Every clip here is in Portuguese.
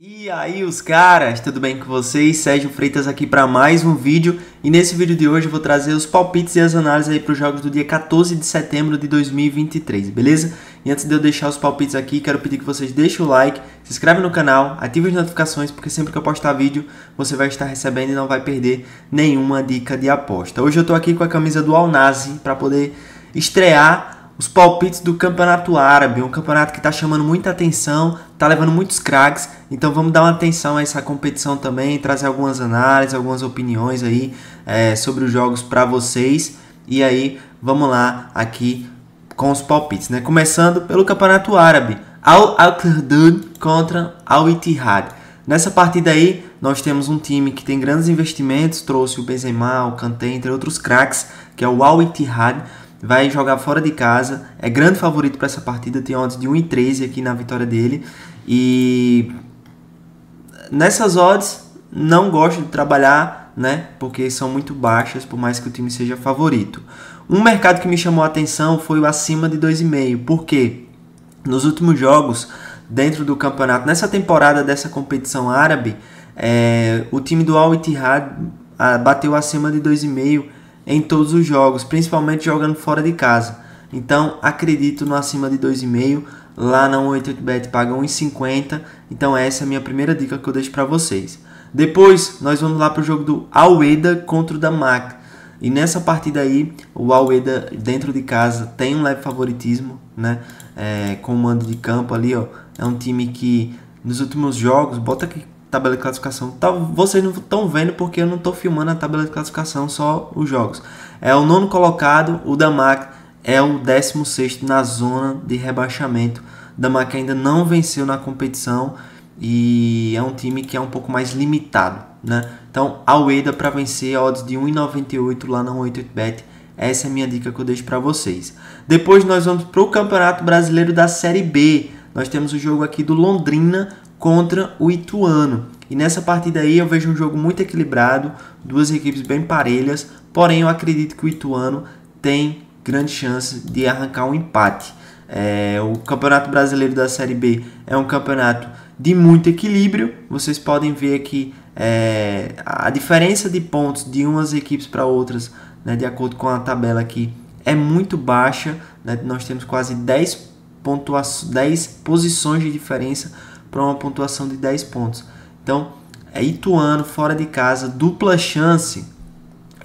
E aí os caras, tudo bem com vocês? Sérgio Freitas aqui para mais um vídeo e nesse vídeo de hoje eu vou trazer os palpites e as análises aí para os jogos do dia 14 de setembro de 2023, beleza? E antes de eu deixar os palpites aqui, quero pedir que vocês deixem o like, se inscrevem no canal, ativem as notificações porque sempre que eu postar vídeo você vai estar recebendo e não vai perder nenhuma dica de aposta. Hoje eu tô aqui com a camisa do Alnazi para poder estrear os palpites do Campeonato Árabe, um campeonato que está chamando muita atenção, está levando muitos craques, então vamos dar uma atenção a essa competição também, trazer algumas análises, algumas opiniões aí é, sobre os jogos para vocês. E aí, vamos lá aqui com os palpites, né? Começando pelo Campeonato Árabe, Al Aqdud contra Al Ittihad. Nessa partida aí, nós temos um time que tem grandes investimentos, trouxe o Benzema, o Kanté, entre outros craques, que é o Al Ittihad vai jogar fora de casa, é grande favorito para essa partida, tem odds de 1,13 aqui na vitória dele. E nessas odds não gosto de trabalhar, né? Porque são muito baixas, por mais que o time seja favorito. Um mercado que me chamou a atenção foi o acima de 2,5. Por quê? Nos últimos jogos, dentro do campeonato, nessa temporada dessa competição árabe, é, o time do Al Ittihad ah, bateu acima de 2,5 em todos os jogos, principalmente jogando fora de casa. Então acredito no acima de 2,5. Lá na 188bet paga 1,50. Então essa é a minha primeira dica que eu deixo para vocês. Depois nós vamos lá para o jogo do Alweda contra o Damac. E nessa partida aí, o Alweda dentro de casa tem um leve favoritismo, né? É, com o mando de campo ali, ó. É um time que nos últimos jogos, bota aqui tabela de classificação. Tá, vocês não estão vendo porque eu não estou filmando a tabela de classificação, só os jogos. É o nono colocado, o Damac é o 16 na zona de rebaixamento. O Damac ainda não venceu na competição e é um time que é um pouco mais limitado. Né? Então, a Ueda para vencer, odds de 1,98 lá na 88bet. Essa é a minha dica que eu deixo para vocês. Depois nós vamos para o Campeonato Brasileiro da Série B. Nós temos o jogo aqui do Londrina contra o Ituano. E nessa partida aí eu vejo um jogo muito equilibrado, duas equipes bem parelhas, porém eu acredito que o Ituano tem grande chance de arrancar um empate. É, o Campeonato Brasileiro da Série B é um campeonato de muito equilíbrio. Vocês podem ver aqui é, a diferença de pontos de umas equipes para outras, né, de acordo com a tabela aqui, é muito baixa. Né? Nós temos quase 10, pontua 10 posições de diferença para uma pontuação de 10 pontos. Então, é Ituano fora de casa, dupla chance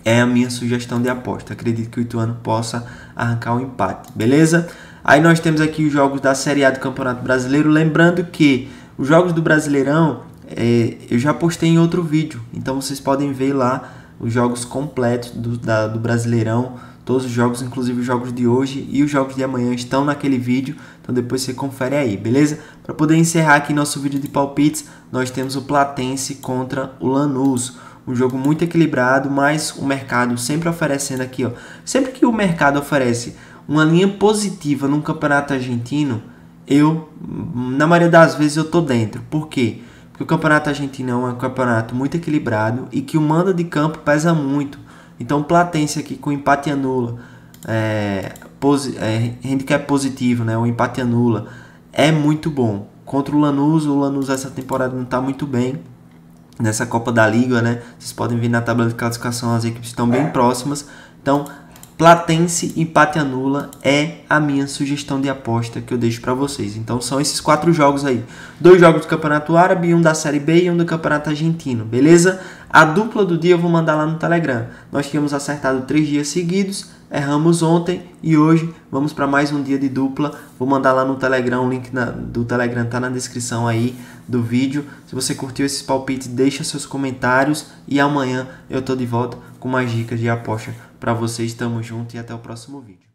é a minha sugestão de aposta. Acredito que o Ituano possa arrancar um empate, beleza? Aí nós temos aqui os jogos da Série A do Campeonato Brasileiro. Lembrando que os jogos do Brasileirão é, eu já postei em outro vídeo, então vocês podem ver lá os jogos completos do, da, do Brasileirão Todos os jogos, inclusive os jogos de hoje e os jogos de amanhã, estão naquele vídeo. Então depois você confere aí, beleza? Para poder encerrar aqui nosso vídeo de palpites, nós temos o Platense contra o Lanús. Um jogo muito equilibrado, mas o mercado sempre oferecendo aqui, ó. Sempre que o mercado oferece uma linha positiva num campeonato argentino, eu, na maioria das vezes, eu tô dentro. Por quê? Porque o campeonato argentino é um campeonato muito equilibrado e que o mando de campo pesa muito. Então, Platense aqui com empate anula, é, posi é, handicap positivo, né, o empate anula, é muito bom. Contra o Lanús, o Lanús essa temporada não está muito bem nessa Copa da Liga, né? Vocês podem ver na tabela de classificação, as equipes estão bem próximas. Então, Platense empate anula é a minha sugestão de aposta que eu deixo para vocês. Então são esses quatro jogos aí. Dois jogos do Campeonato Árabe, um da Série B e um do Campeonato Argentino, beleza? A dupla do dia eu vou mandar lá no Telegram. Nós tínhamos acertado três dias seguidos, erramos ontem e hoje vamos para mais um dia de dupla. Vou mandar lá no Telegram, o link na, do Telegram tá na descrição aí do vídeo. Se você curtiu esses palpites, deixa seus comentários e amanhã eu tô de volta com mais dicas de aposta para vocês. Tamo junto e até o próximo vídeo.